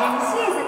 我谢谢。